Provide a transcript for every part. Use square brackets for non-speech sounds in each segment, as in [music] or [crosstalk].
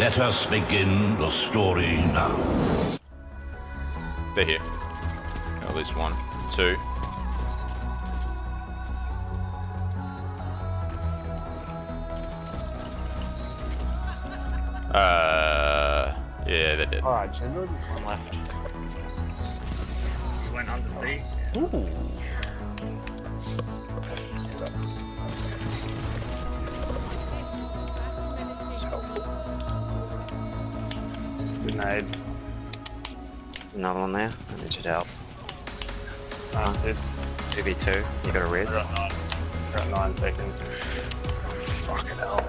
Let us begin the story now. They're here. At least one, two. Uh, yeah, they're dead. Alright, Chandler. One left. He went undersea. Ooh. Grenade. Another one there. I need your help. Nice. Nice. 2v2. You got a res. We're at nine. We're at nine seconds. Fucking hell.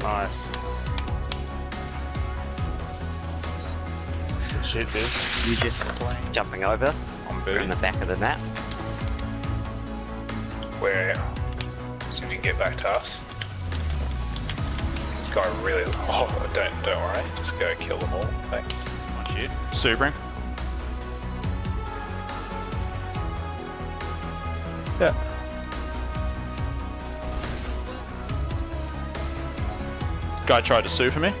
Nice. Good shit, dude. You just jumping over. I'm We're in booting. the back of the map. Where? See you can get back to us. This guy really. [laughs] Oh, don't don't worry. Just go kill them all. Thanks. One shit. Supering. Yeah. Guy tried to super me.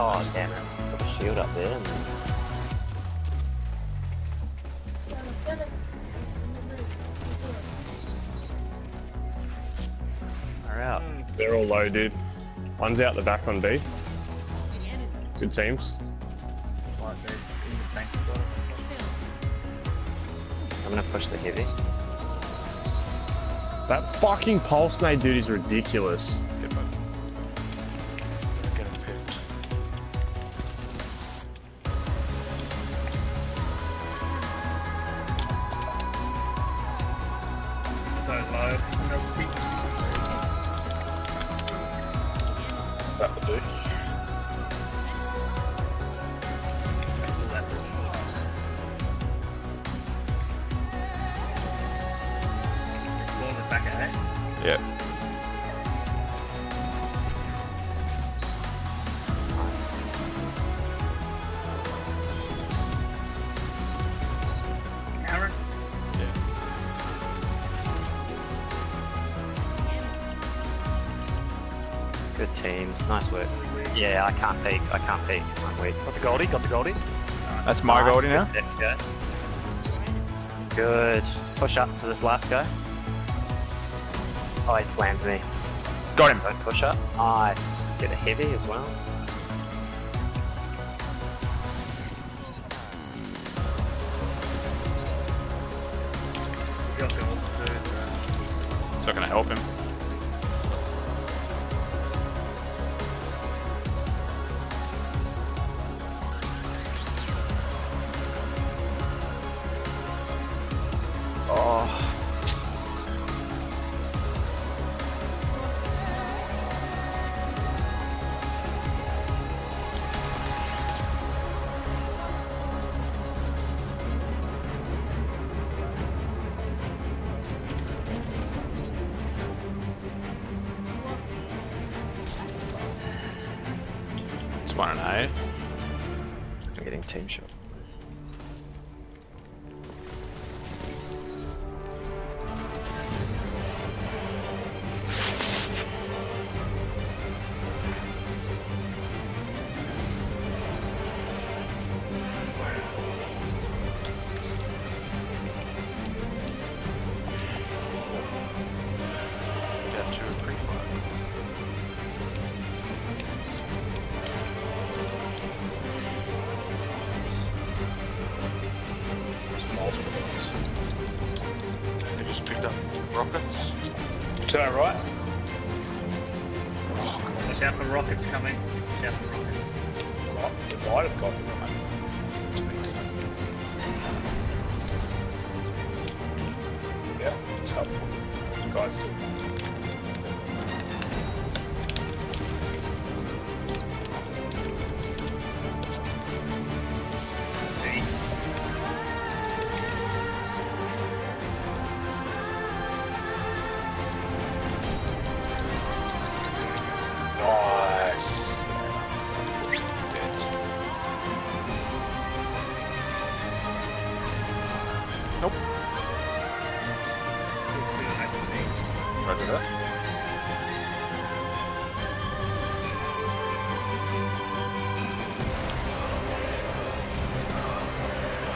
Oh, damn it. Got a shield up there. And... Far out. They're all low, dude. One's out the back on B. Good teams. Might be in the same spot. I'm gonna push the heavy. That fucking pulse nade, dude, is ridiculous. No peak. That will do. Back at it. Yep. Good teams. Nice work. Yeah, I can't peek. I can't peek. I'm weak. Got the Goldie. Got the Goldie. That's my Nice, Goldie now. good Thanks, guys. Good. Push up to this last guy. Oh, he slammed me. Got him. Don't push up. Nice. Get a heavy as well. We got the. It's not gonna help him. I'm getting team shot. Up rockets. To that right? Oh, Watch out for rockets coming. Watch out for rockets. Right. Might have got right. Yeah, it's helpful. Guys Roger that.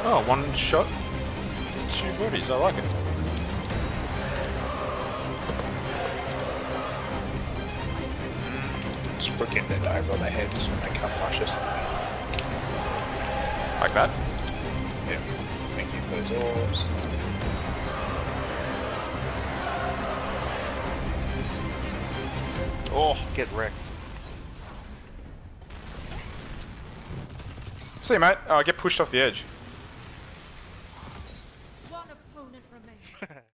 Oh, one shot. Two bodies, I like it. Just booking it over their heads when they come. Like that. Yeah. Thank you for those orbs. Oh, Get wrecked. see mate. Oh, I get pushed off the edge.